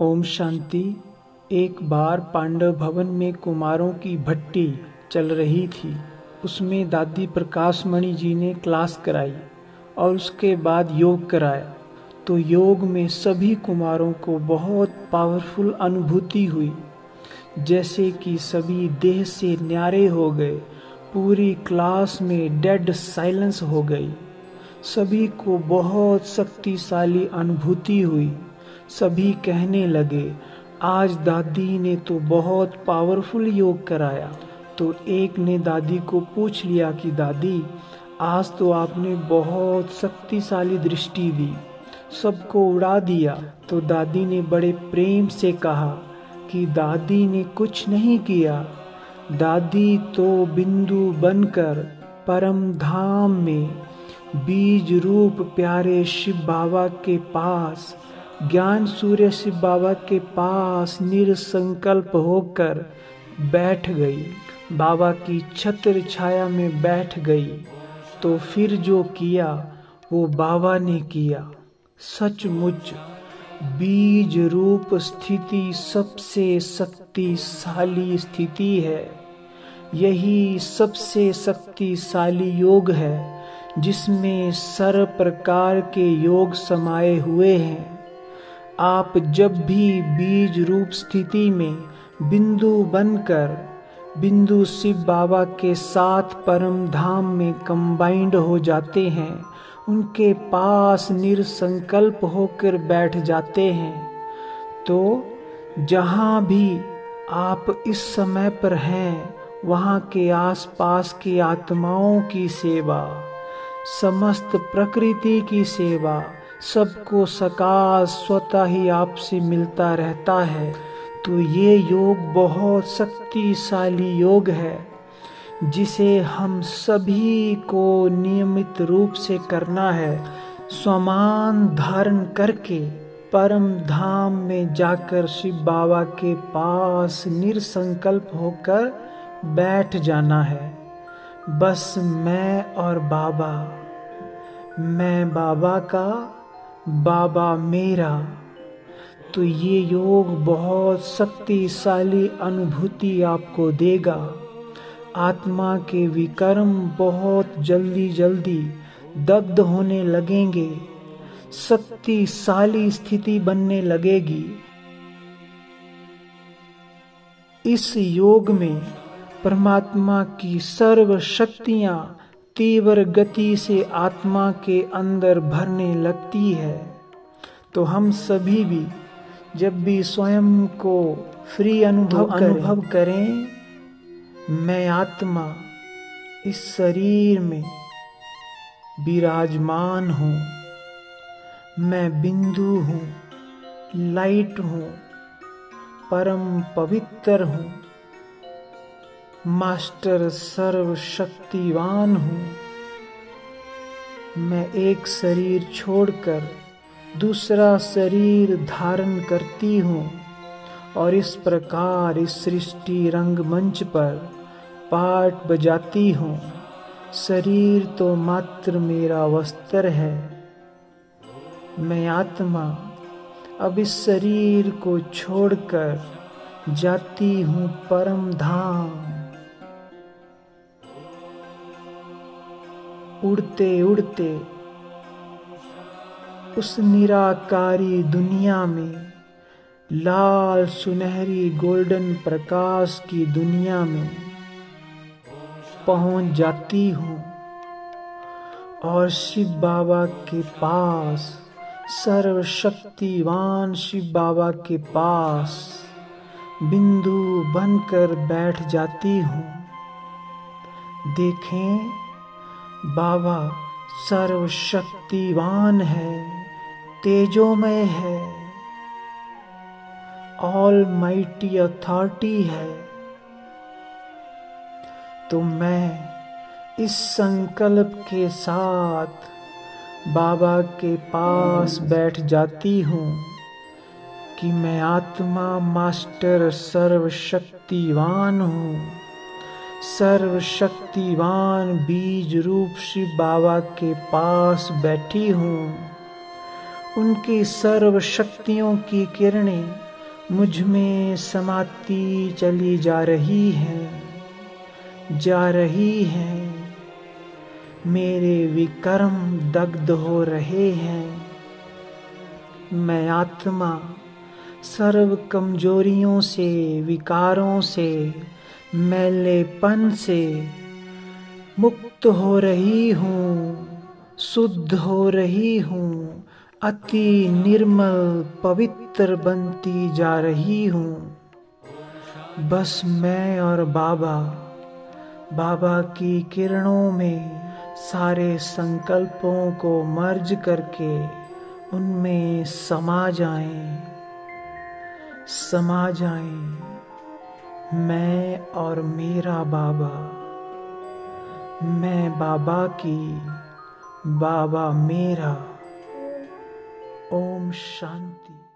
ओम शांति। एक बार पांडव भवन में कुमारों की भट्टी चल रही थी। उसमें दादी प्रकाश मणि जी ने क्लास कराई और उसके बाद योग कराया। तो योग में सभी कुमारों को बहुत पावरफुल अनुभूति हुई। जैसे कि सभी देह से न्यारे हो गए, पूरी क्लास में डेड साइलेंस हो गई। सभी को बहुत शक्तिशाली अनुभूति हुई। सभी कहने लगे, आज दादी ने तो बहुत पावरफुल योग कराया। तो एक ने दादी को पूछ लिया कि, दादी, आज तो आपने बहुत शक्तिशाली दृष्टि दी, सबको उड़ा दिया। तो दादी ने बड़े प्रेम से कहा कि, दादी ने कुछ नहीं किया। दादी तो बिंदु बनकर परम धाम में बीज रूप प्यारे शिव बाबा के पास ज्ञान सूर्य शिव बाबा के पास निरसंकल्प होकर बैठ गई। बाबा की छत्र छाया में बैठ गई। तो फिर जो किया, वो बाबा ने किया। सचमुच, बीज रूप स्थिति सबसे शक्तिशाली स्थिति है। यही सबसे शक्तिशाली योग है, जिसमें सर प्रकार के योग समाये हुए हैं। आप जब भी बीज रूप स्थिति में बिंदु बनकर बिंदु शिव बाबा के साथ परम धाम में कंबाइंड हो जाते हैं, उनके पास निरसंकल्प होकर बैठ जाते हैं तो जहाँ भी आप इस समय पर हैं, वहाँ के आसपास की आत्माओं की सेवा, समस्त प्रकृति की सेवा सबको सका स्वतः ही आपसे मिलता रहता है। तो ये योग बहुत शक्तिशाली योग है, जिसे हम सभी को नियमित रूप से करना है। समान धारण करके परम धाम में जाकर शिव बाबा के पास निरसंकल्प होकर बैठ जाना है। बस मैं और बाबा, मैं बाबा का बाबा मेरा तो ये योग बहुत शक्तिशाली अनुभूति आपको देगा। आत्मा के विकर्म बहुत जल्दी जल्दी दग्ध होने लगेंगे, शक्तिशाली स्थिति बनने लगेगी। इस योग में परमात्मा की सर्व शक्तियाँ तीव्र गति से आत्मा के अंदर भरने लगती है। तो हम सभी भी जब भी स्वयं को फ्री अनुभव अनुभव करें मैं आत्मा इस शरीर में विराजमान हूँ। मैं बिंदु हूँ लाइट हूँ परम पवित्र हूँ। मास्टर सर्वशक्तिवान हूँ। मैं एक शरीर छोड़कर दूसरा शरीर धारण करती हूँ और इस प्रकार इस सृष्टि रंगमंच पर पाठ बजाती हूँ। शरीर तो मात्र मेरा वस्त्र है। मैं आत्मा अब इस शरीर को छोड़कर जाती हूँ परम धाम। उड़ते उड़ते उस निराकारी दुनिया में, लाल सुनहरी गोल्डन प्रकाश की दुनिया में पहुँच जाती हूँ और शिव बाबा के पास, सर्वशक्तिवान शिव बाबा के पास बिंदु बनकर बैठ जाती हूँ। देखें बाबा सर्वशक्तिवान है, तेजोमय है ऑल माइटी अथॉरिटी है। तो मैं इस संकल्प के साथ बाबा के पास बैठ जाती हूँ कि मैं आत्मा मास्टर सर्वशक्तिवान हूँ। सर्वशक्तिवान बीज रूप शिव बाबा के पास बैठी हूँ। उनकी सर्व शक्तियों की किरणें मुझमें समाती चली जा रही है, जा रही है। मेरे विकर्म दग्ध हो रहे हैं। मैं आत्मा सर्व कमजोरियों से, विकारों से मैलेपन से मुक्त हो रही हूँ शुद्ध हो रही हूँ अति निर्मल पवित्र बनती जा रही हूँ। बस मैं और बाबा बाबा की किरणों में सारे संकल्पों को मर्ज करके उनमें समा जाएँ, समा जाएँ, मैं और मेरा बाबा। मैं बाबा की बाबा मेरा। ओम शांति।